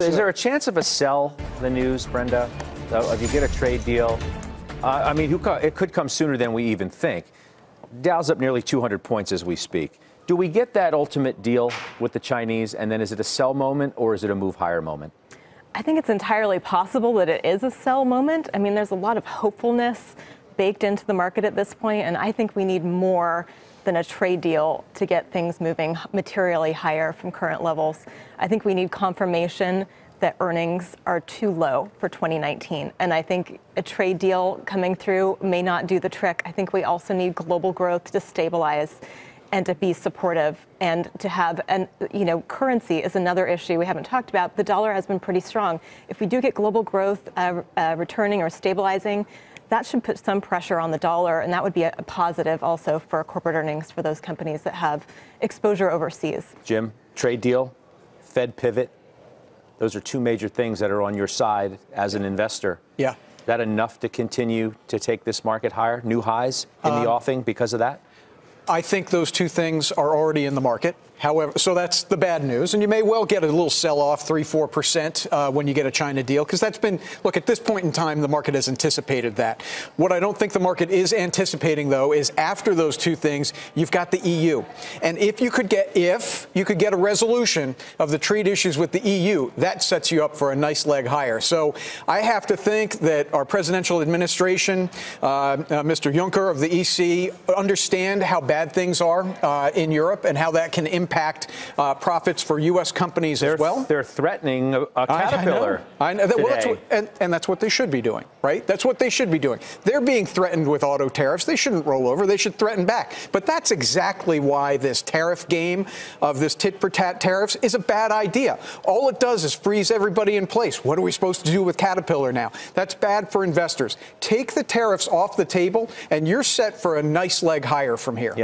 Is there a chance of a sell the news, Brenda? If you get a trade deal, uh, I mean, it could come sooner than we even think. Dow's up nearly 200 points as we speak. Do we get that ultimate deal with the Chinese, and then is it a sell moment or is it a move higher moment? I think it's entirely possible that it is a sell moment. I mean, there's a lot of hopefulness baked into the market at this point, and I think we need more than a trade deal to get things moving materially higher from current levels. I think we need confirmation that earnings are too low for 2019. And I think a trade deal coming through may not do the trick. I think we also need global growth to stabilize and to be supportive and to have and you know currency is another issue we haven't talked about the dollar has been pretty strong if we do get global growth uh, uh, returning or stabilizing that should put some pressure on the dollar, and that would be a positive also for corporate earnings for those companies that have exposure overseas. Jim, trade deal, Fed pivot, those are two major things that are on your side as an investor. Yeah. Is that enough to continue to take this market higher, new highs in um, the offing because of that? I think those two things are already in the market. However, so that's the bad news, and you may well get a little sell-off, three, four percent, uh, when you get a China deal, because that's been look at this point in time, the market has anticipated that. What I don't think the market is anticipating, though, is after those two things, you've got the EU, and if you could get if you could get a resolution of the trade issues with the EU, that sets you up for a nice leg higher. So I have to think that our presidential administration, uh, uh, Mr. Juncker of the EC, understand how bad things are uh, in Europe and how that can impact uh, profits for U.S. companies they're, as well. They're threatening a, a Caterpillar. I know. I know. That, well, that's what, and, and, that's what they should be doing, right? That's what they should be doing. They're being threatened with auto tariffs. They shouldn't roll over. They should threaten back. But that's exactly why this tariff game of this tit for tat tariffs is a bad idea. All it does is freeze everybody in place. What are we supposed to do with Caterpillar now? That's bad for investors. Take the tariffs off the table, and you're set for a nice leg higher from here. Yeah.